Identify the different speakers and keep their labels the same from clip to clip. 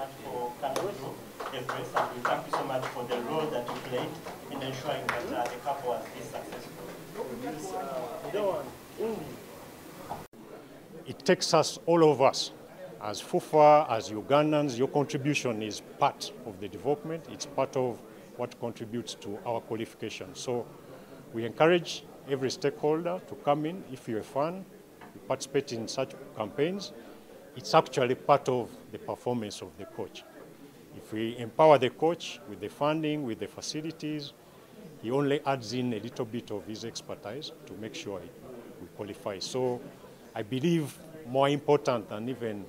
Speaker 1: much for thank you so much for the role that you played in ensuring that uh, the cup was this successful.
Speaker 2: It takes us, all of us, as FUFA, as Ugandans, your contribution is part of the development. It's part of what contributes to our qualification. So we encourage every stakeholder to come in. If you're a fan, participate in such campaigns. It's actually part of the performance of the coach. If we empower the coach with the funding, with the facilities, he only adds in a little bit of his expertise to make sure we qualify. So I believe more important than even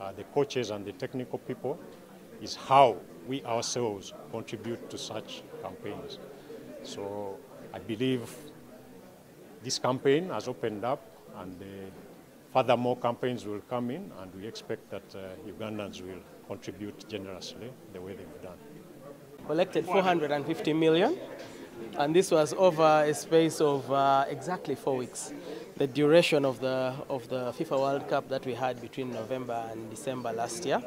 Speaker 2: uh, the coaches and the technical people is how we ourselves contribute to such campaigns. So I believe this campaign has opened up and uh, further more campaigns will come in and we expect that uh, Ugandans will contribute generously the way they've done.
Speaker 3: collected 450 million, and this was over a space of uh, exactly four weeks. The duration of the of the FIFA World Cup that we had between November and December last year.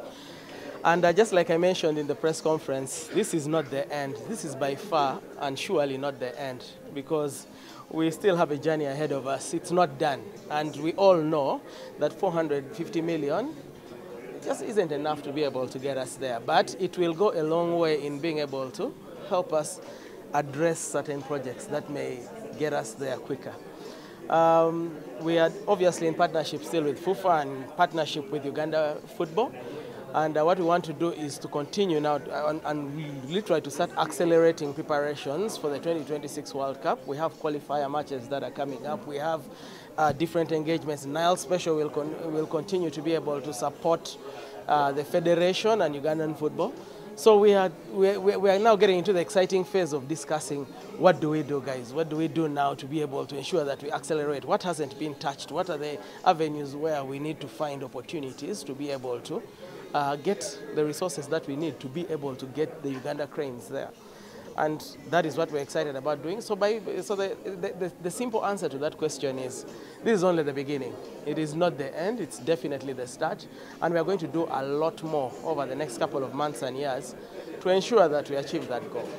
Speaker 3: And uh, just like I mentioned in the press conference, this is not the end. This is by far and surely not the end because we still have a journey ahead of us. It's not done. And we all know that 450 million just isn't enough to be able to get us there. But it will go a long way in being able to help us address certain projects that may get us there quicker. Um, we are obviously in partnership still with FUFA and partnership with Uganda Football. And uh, what we want to do is to continue now uh, and, and try to start accelerating preparations for the 2026 World Cup. We have qualifier matches that are coming up. We have uh, different engagements. Nile Special will, con will continue to be able to support uh, the federation and Ugandan football. So we are, we, we we are now getting into the exciting phase of discussing what do we do, guys? What do we do now to be able to ensure that we accelerate? What hasn't been touched? What are the avenues where we need to find opportunities to be able to uh, get the resources that we need to be able to get the Uganda cranes there? And that is what we're excited about doing. So, by, so the, the, the, simple answer to that question is this is only the beginning. It is not the end, it's definitely the start. And we are going to do a lot more over the next couple of months and years to ensure that we achieve that goal.